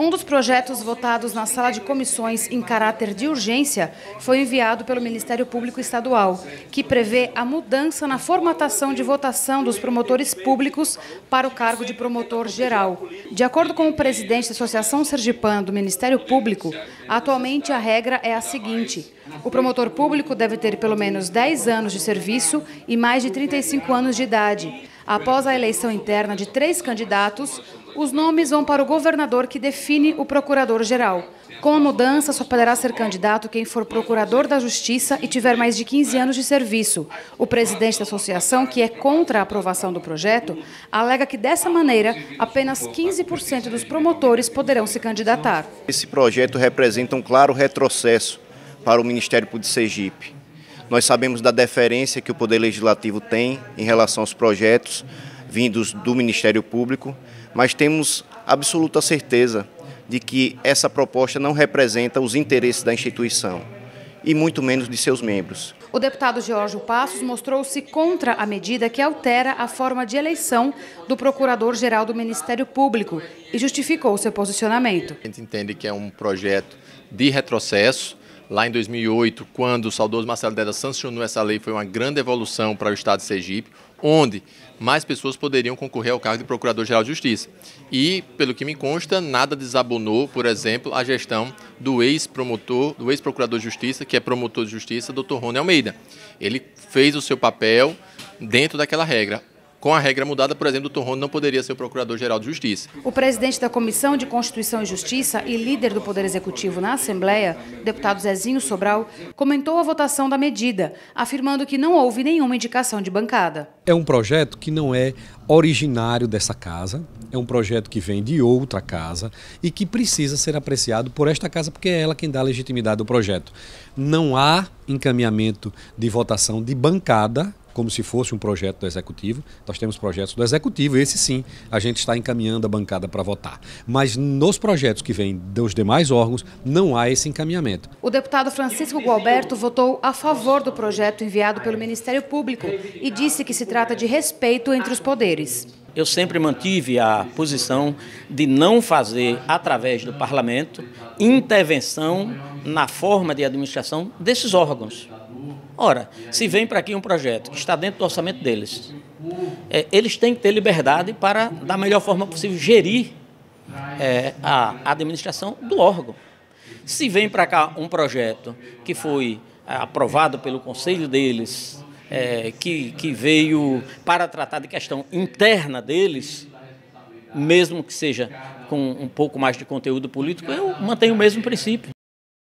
Um dos projetos votados na sala de comissões em caráter de urgência foi enviado pelo Ministério Público Estadual, que prevê a mudança na formatação de votação dos promotores públicos para o cargo de promotor geral. De acordo com o presidente da Associação Sergipana do Ministério Público, atualmente a regra é a seguinte: o promotor público deve ter pelo menos 10 anos de serviço e mais de 35 anos de idade. Após a eleição interna de três candidatos, os nomes vão para o governador que define o procurador-geral. Com a mudança, só poderá ser candidato quem for procurador da Justiça e tiver mais de 15 anos de serviço. O presidente da associação, que é contra a aprovação do projeto, alega que dessa maneira apenas 15% dos promotores poderão se candidatar. Esse projeto representa um claro retrocesso para o Ministério Público de Sergipe. Nós sabemos da deferência que o Poder Legislativo tem em relação aos projetos vindos do Ministério Público, mas temos absoluta certeza de que essa proposta não representa os interesses da instituição e muito menos de seus membros. O deputado George Passos mostrou-se contra a medida que altera a forma de eleição do Procurador-Geral do Ministério Público e justificou seu posicionamento. A gente entende que é um projeto de retrocesso lá em 2008, quando o saudoso Marcelo Deda sancionou essa lei, foi uma grande evolução para o Estado de Sergipe, onde mais pessoas poderiam concorrer ao cargo de Procurador-Geral de Justiça. E, pelo que me consta, nada desabonou, por exemplo, a gestão do ex-promotor, do ex-procurador de Justiça, que é promotor de Justiça, Dr. Rony Almeida. Ele fez o seu papel dentro daquela regra. Com a regra mudada, por exemplo, o Torrone não poderia ser o Procurador-Geral de Justiça. O presidente da Comissão de Constituição e Justiça e líder do Poder Executivo na Assembleia, deputado Zezinho Sobral, comentou a votação da medida, afirmando que não houve nenhuma indicação de bancada. É um projeto que não é originário dessa casa, é um projeto que vem de outra casa e que precisa ser apreciado por esta casa, porque é ela quem dá legitimidade ao projeto. Não há encaminhamento de votação de bancada como se fosse um projeto do Executivo. Nós temos projetos do Executivo, esse sim, a gente está encaminhando a bancada para votar. Mas nos projetos que vêm dos demais órgãos, não há esse encaminhamento. O deputado Francisco Gualberto votou a favor do projeto enviado pelo Ministério Público e disse que se trata de respeito entre os poderes. Eu sempre mantive a posição de não fazer, através do parlamento, intervenção na forma de administração desses órgãos. Ora, se vem para aqui um projeto que está dentro do orçamento deles, é, eles têm que ter liberdade para, da melhor forma possível, gerir é, a administração do órgão. Se vem para cá um projeto que foi é, aprovado pelo conselho deles, é, que, que veio para tratar de questão interna deles, mesmo que seja com um pouco mais de conteúdo político, eu mantenho o mesmo princípio.